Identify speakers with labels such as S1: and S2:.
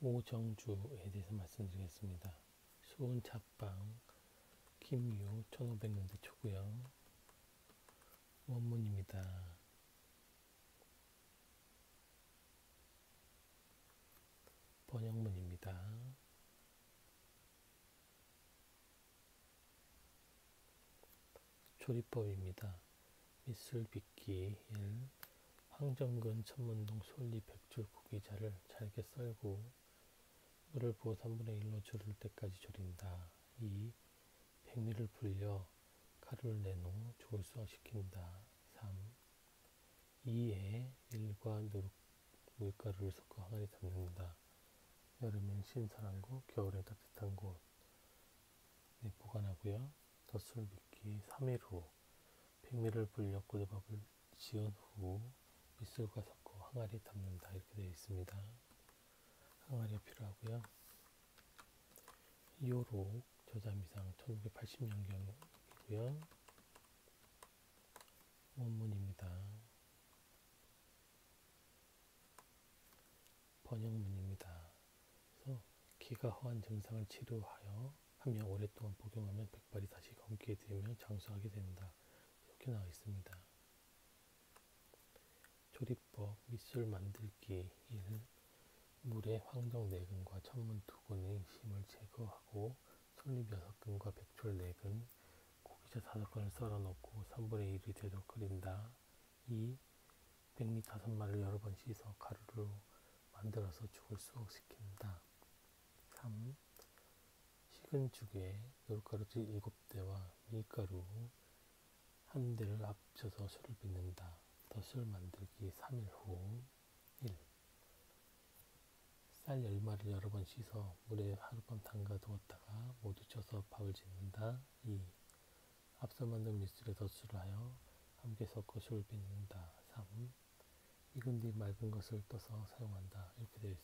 S1: 오정주에 대해서 말씀드리겠습니다. 수은 작방 김유 1500년대 초고요. 원문입니다. 번역문입니다. 조리법입니다. 미술 빗기 1. 황정근 천문동 솔리 백줄 고기자를 잘게 썰고 물을 부어 3분의 1로 줄을 때까지 졸인다. 2. 백미를 불려 가루를 낸후 수확시킨다. 3. 2에 밀과 누룩, 물가루를 섞어 항아리 담는다. 여름엔 신선한 곳, 겨울엔 따뜻한 곳 네, 보관하고요. 덧술 빚기 3일 후 백미를 불려 고대밥을 지은 후 밑술과 섞어 항아리에 담는다 이렇게 되어 있습니다. 항아리가 필요하고요. 이호록 저자미상 1980년경이고요. 원문입니다. 번역문입니다. 그래서 기가 허한 증상을 치료하여 하며 오랫동안 복용하면 백발이 다시 검게 되며 장수하게 된다. 이렇게 나와 있습니다. 조리법 밑술 만들기 1. 물에 황정 4근과 천문 2근의 심을 제거하고 솔잎 6근과 백졸 4근, 고기자 5근을 썰어 넣고 3분의 1이 되도록 끓인다. 2. 백미 5마리를 여러 번 씻어 가루로 만들어서 죽을 수확시킨다. 3. 식은 죽에 노릇가루 7대와 밀가루 1대를 합쳐서 술을 빚는다. 덧술 만들기 3일 후 1. 쌀 10마리를 여러 번 씻어 물에 하룻밤 담가 두었다가 모두 쳐서 밥을 짓는다. 2. 앞서 만든 미술에 덧술을 하여 함께 섞어 술을 빚는다. 3. 익은 뒤 맑은 것을 떠서 사용한다. 이렇게 되어